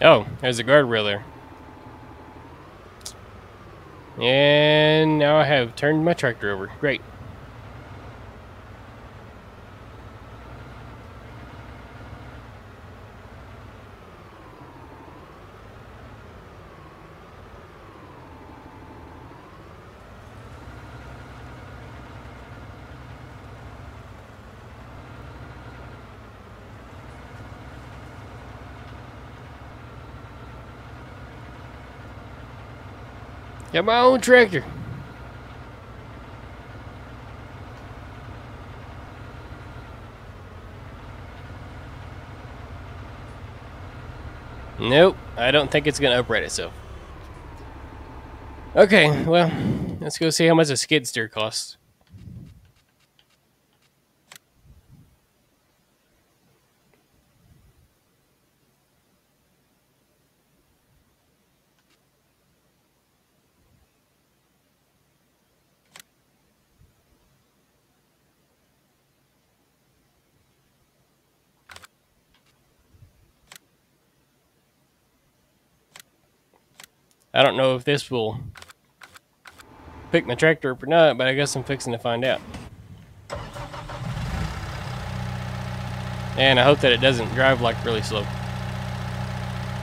Oh, there's a guardrail there. And now I have turned my tractor over. Great. Got my own tractor. Nope, I don't think it's going to upright itself. Okay, well, let's go see how much a skid steer costs. I don't know if this will pick my tractor up or not, but I guess I'm fixing to find out. And I hope that it doesn't drive like really slow.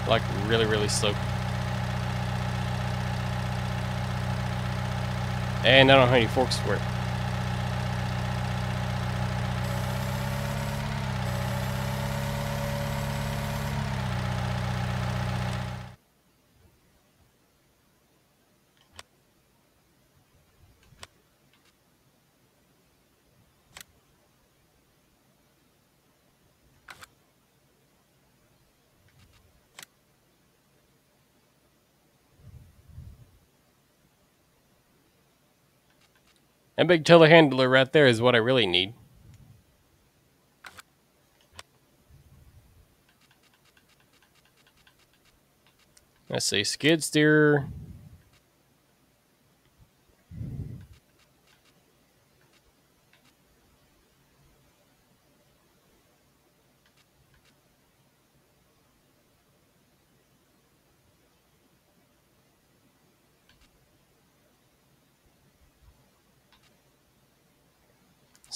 Like really, really slow. And I don't have any forks for it. That big telehandler right there is what I really need. Let's see, skid steer.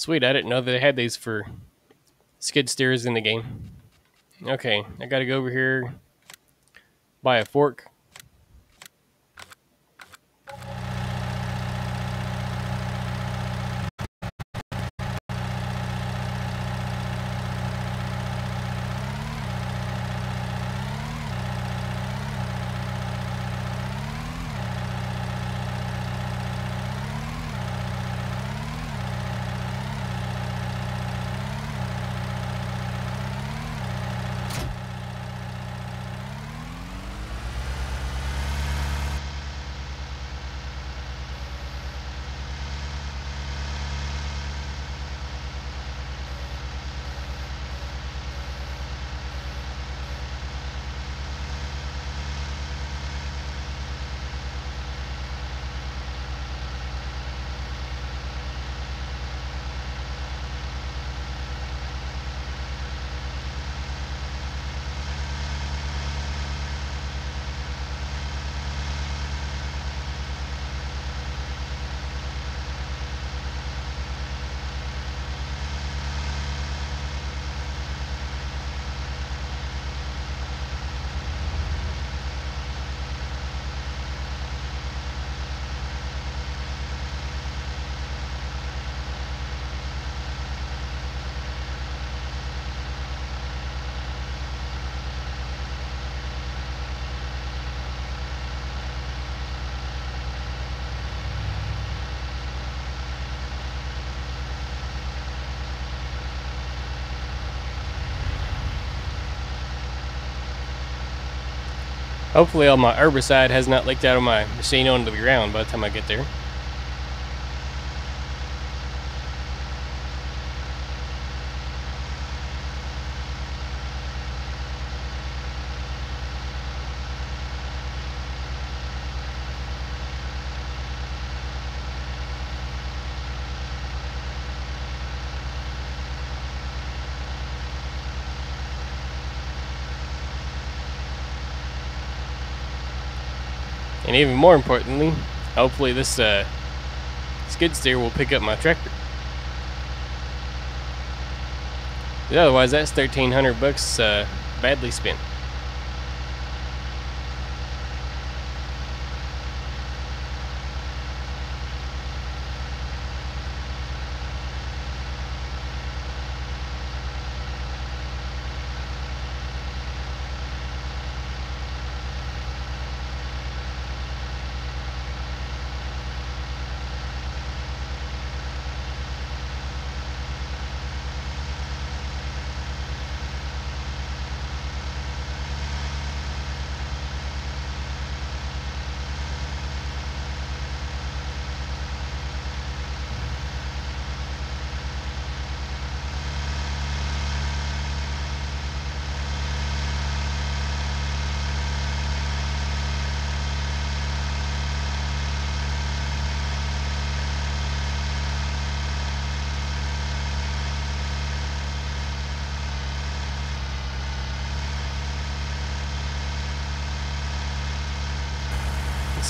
Sweet, I didn't know that they had these for skid steers in the game. Okay, I gotta go over here, buy a fork. Hopefully all my herbicide has not leaked out of my machine onto the ground by the time I get there. And even more importantly, hopefully this uh, skid steer will pick up my tractor. Otherwise, that's 1300 bucks uh, badly spent.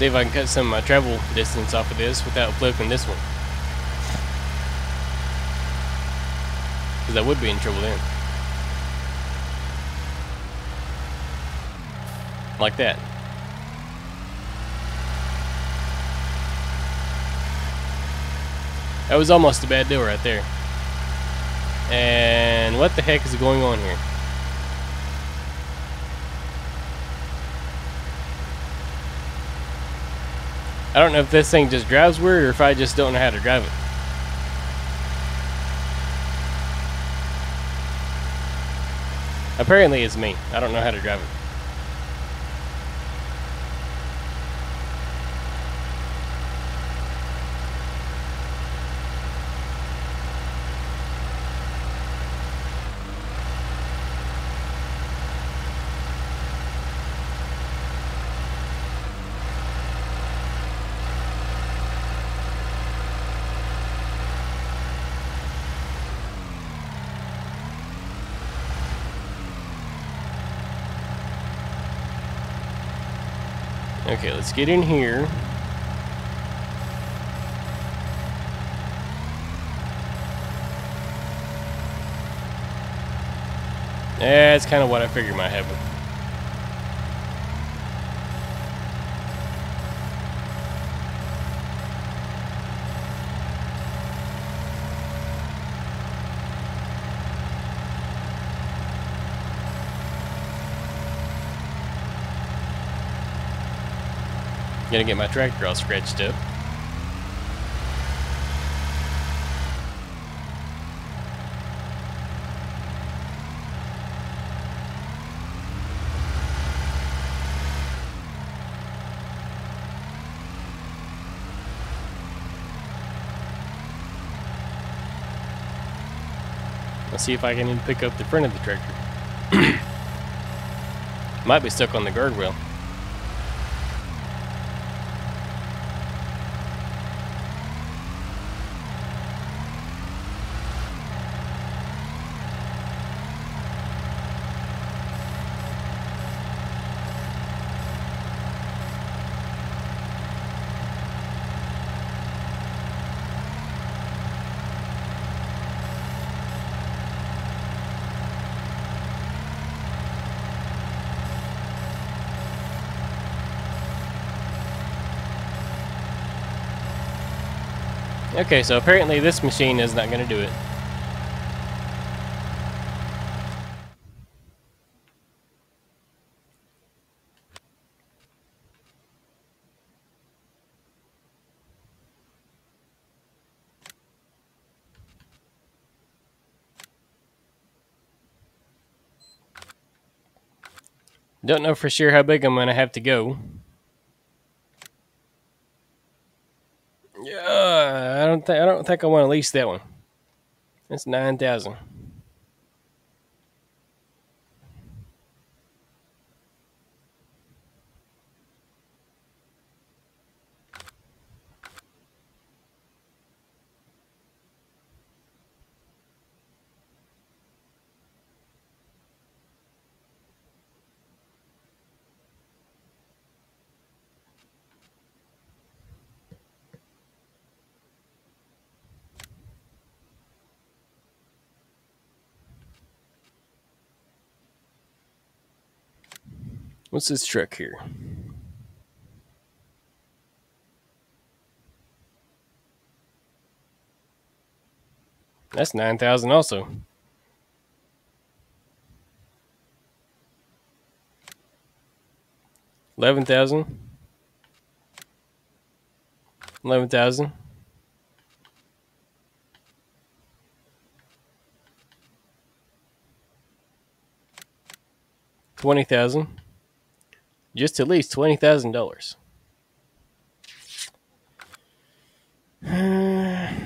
See if I can cut some of my travel distance off of this without flipping this one. Because I would be in trouble then. Like that. That was almost a bad deal right there. And what the heck is going on here? I don't know if this thing just drives weird or if I just don't know how to drive it. Apparently it's me. I don't know how to drive it. Okay, let's get in here. Yeah, it's kind of what I figured might happen. Gonna get my tractor all scratched up. Let's see if I can even pick up the front of the tractor. Might be stuck on the guardrail. Okay, so apparently this machine is not going to do it. Don't know for sure how big I'm going to have to go. Yeah, don't think I don't think I want to lease that one. It's nine thousand. What's this truck here? That's 9,000 also. Eleven thousand. Eleven thousand. Twenty thousand. Just at least twenty thousand dollars.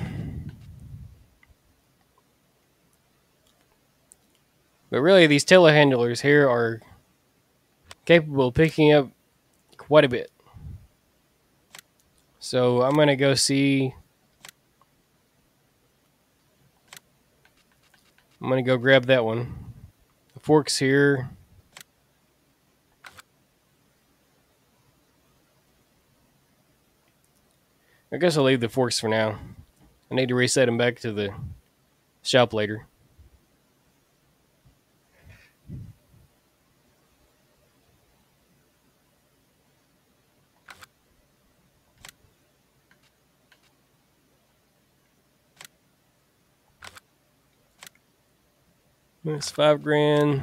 But really, these telehandlers here are capable of picking up quite a bit. So I'm going to go see. I'm going to go grab that one. The fork's here. I guess I'll leave the forks for now. I need to reset them back to the shop later. That's five grand.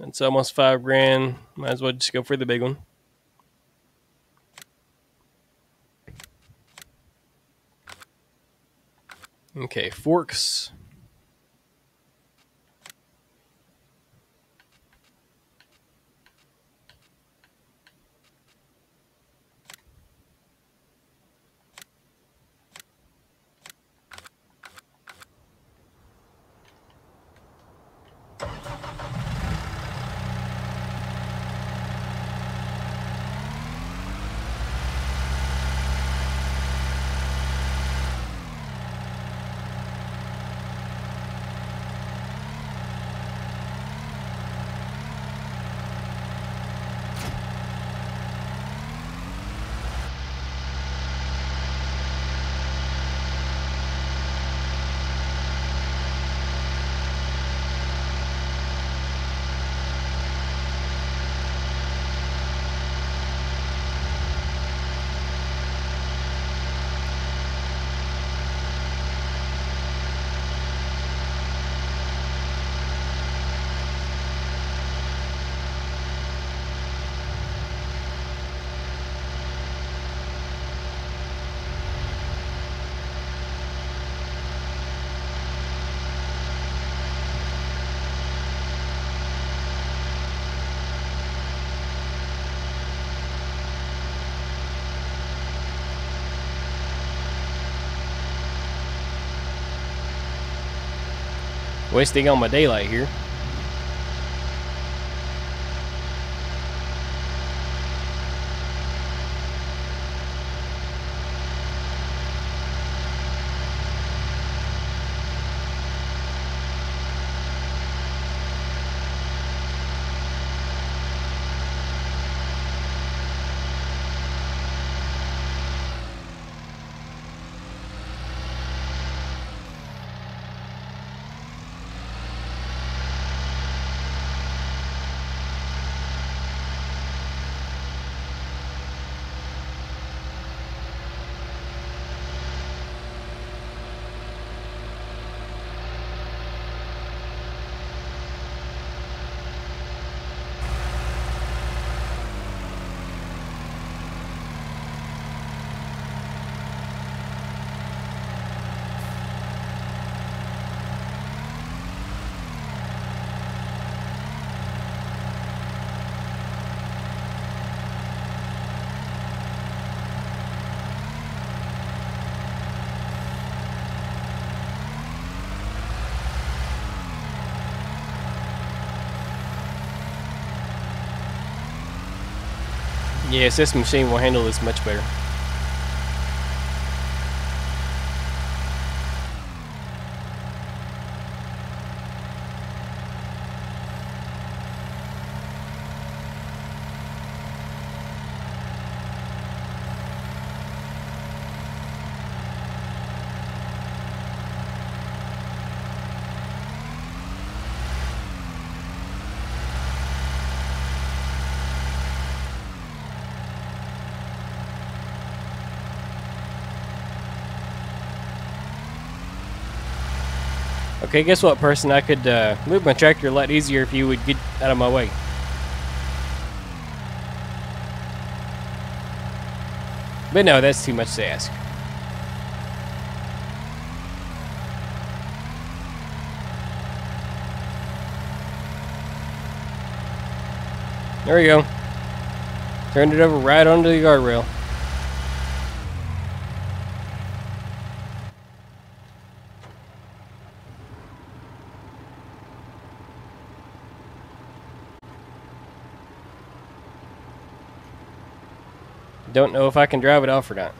That's almost five grand. Might as well just go for the big one. Okay, forks. Wasting all my daylight here. Yes, this machine will handle this much better. Okay, guess what, person? I could uh, move my tractor a lot easier if you would get out of my way. But no, that's too much to ask. There we go. Turned it over right onto the guardrail. Don't know if I can drive it off or not.